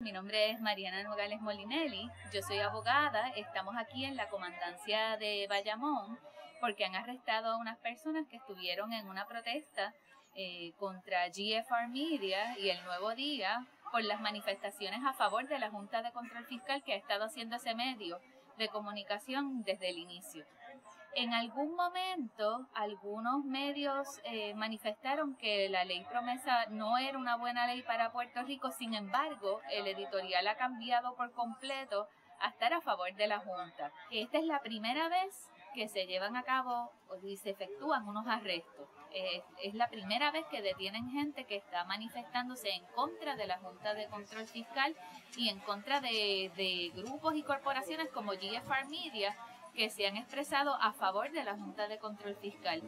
Mi nombre es Mariana Nogales Molinelli, yo soy abogada, estamos aquí en la comandancia de Bayamón porque han arrestado a unas personas que estuvieron en una protesta eh, contra GFR Media y el Nuevo Día por las manifestaciones a favor de la Junta de Control Fiscal que ha estado haciendo ese medio de comunicación desde el inicio. En algún momento, algunos medios eh, manifestaron que la ley promesa no era una buena ley para Puerto Rico, sin embargo, el editorial ha cambiado por completo a estar a favor de la Junta. Esta es la primera vez que se llevan a cabo y se efectúan unos arrestos. es la primera vez que detienen gente que está manifestándose en contra de la Junta de Control Fiscal y en contra de, de grupos y corporaciones como GFR Media que se han expresado a favor de la Junta de Control Fiscal.